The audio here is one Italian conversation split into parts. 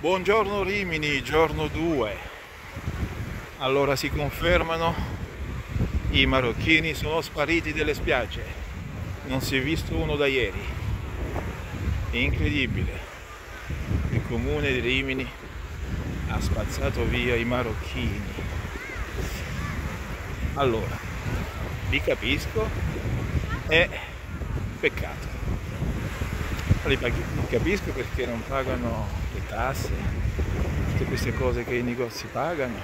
Buongiorno Rimini, giorno 2. Allora si confermano, i marocchini sono spariti dalle spiagge. Non si è visto uno da ieri. Incredibile. Il comune di Rimini ha spazzato via i marocchini. Allora, li capisco, è peccato. Li capisco perché non pagano le tasse, tutte queste cose che i negozi pagano.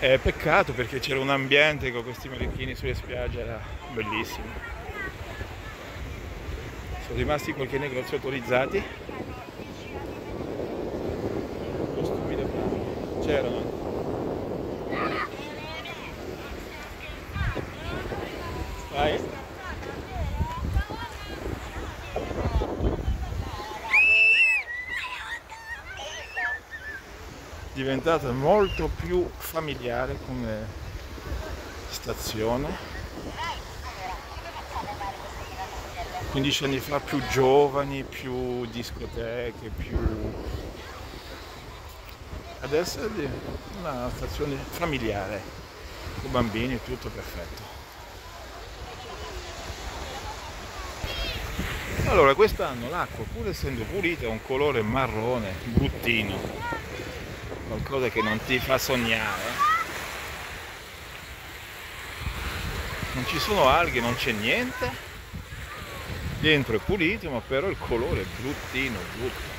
È peccato perché c'era un ambiente con questi marocchini sulle spiagge, era bellissimo. Sono rimasti qualche negozio autorizzati. C'erano. Vai. Diventata molto più familiare come stazione. 15 anni fa più giovani, più discoteche, più adesso è una stazione familiare con bambini, tutto perfetto. Allora quest'anno l'acqua pur essendo pulita ha un colore marrone bruttino qualcosa che non ti fa sognare. Non ci sono alghe non c'è niente. Dentro è pulito ma però il colore è bruttino brutto.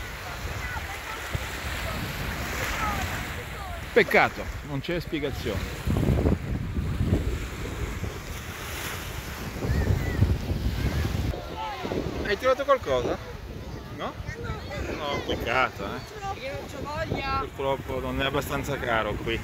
Peccato non c'è spiegazione. Hai trovato qualcosa? no? No peccato eh perché non c'ho voglia. Purtroppo non è abbastanza caro qui.